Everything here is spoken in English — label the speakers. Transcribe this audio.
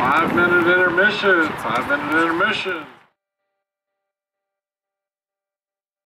Speaker 1: Five minute intermission. Five minute intermission.